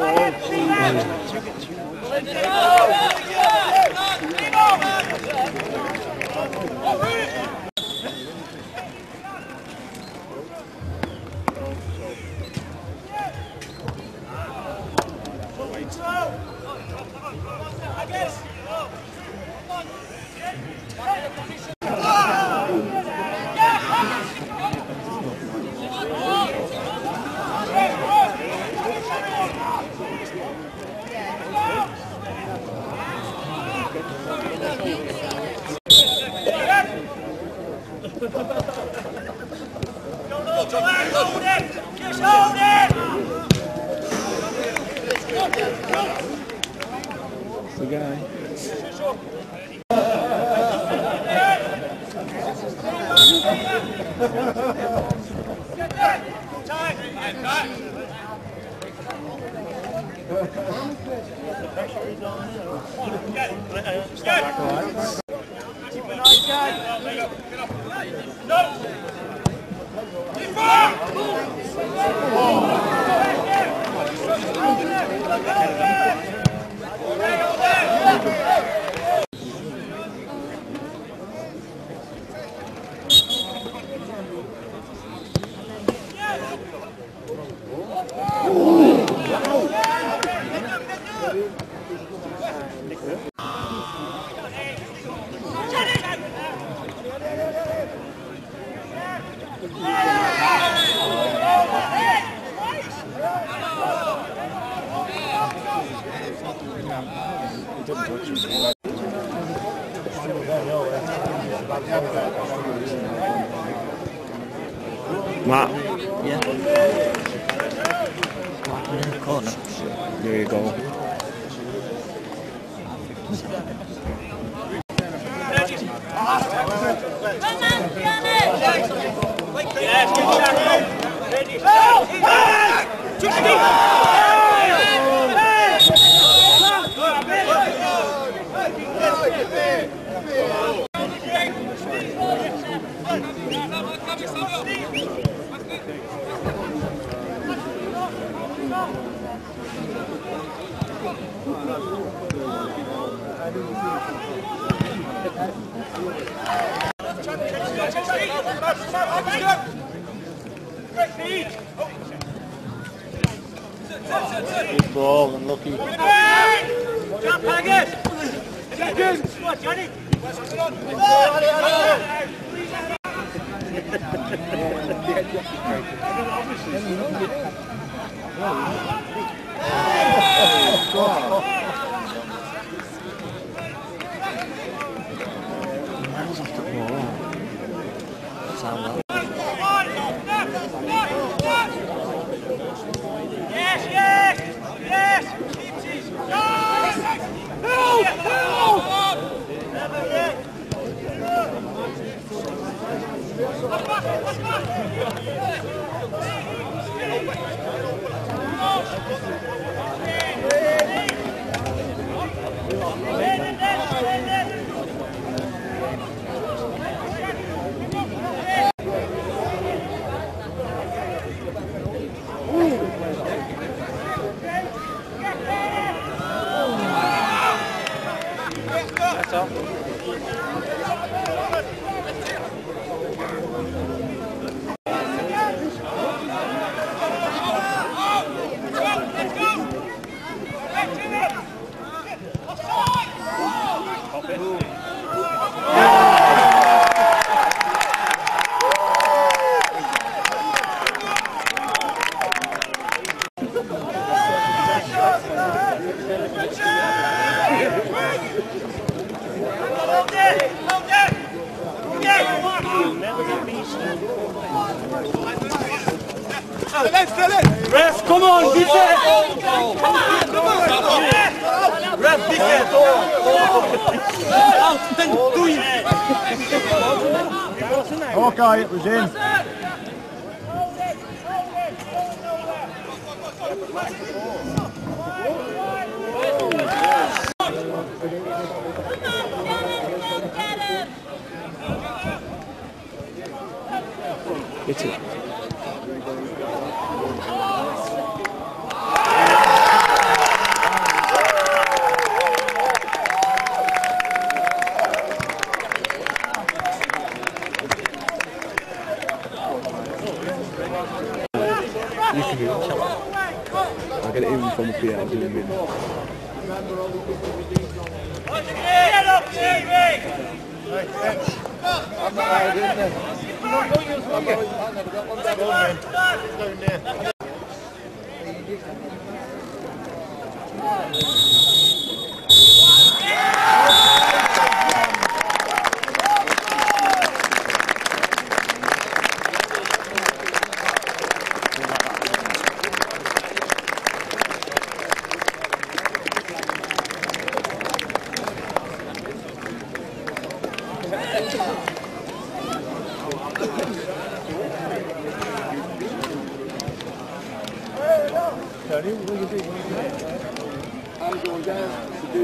Oh, guy. No! Keep up! 妈。Yeah. in the corner. There you go. Good ball and lucky. Jump, Haggis! Second! Come on, Johnny! Let's go! Ref, come on, defense! Come on, come on! Ref, defense! Out, then do it! Okay, it was in. Hold it, hold it, hold it, hold it. That's it. You can do it. I'm going to aim from the piano and do Get up Hey, hey. Down there. Tony, what do you think? I'm going down to do